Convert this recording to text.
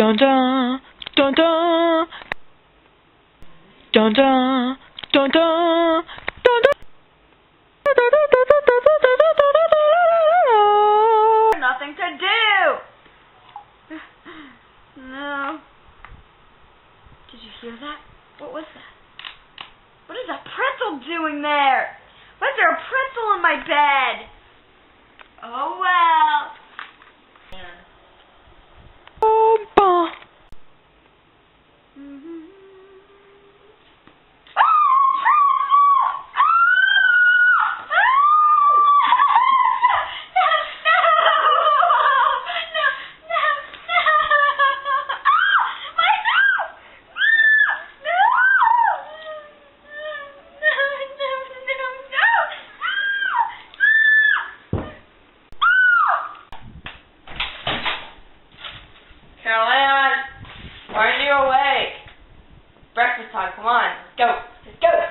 Dun dun dun dun dun dun dun dun Nothing to do. No. Did you hear that? What was that? What is that pretzel doing there? Why is there a pretzel in my bed? Oh well. Come on, go, let's go.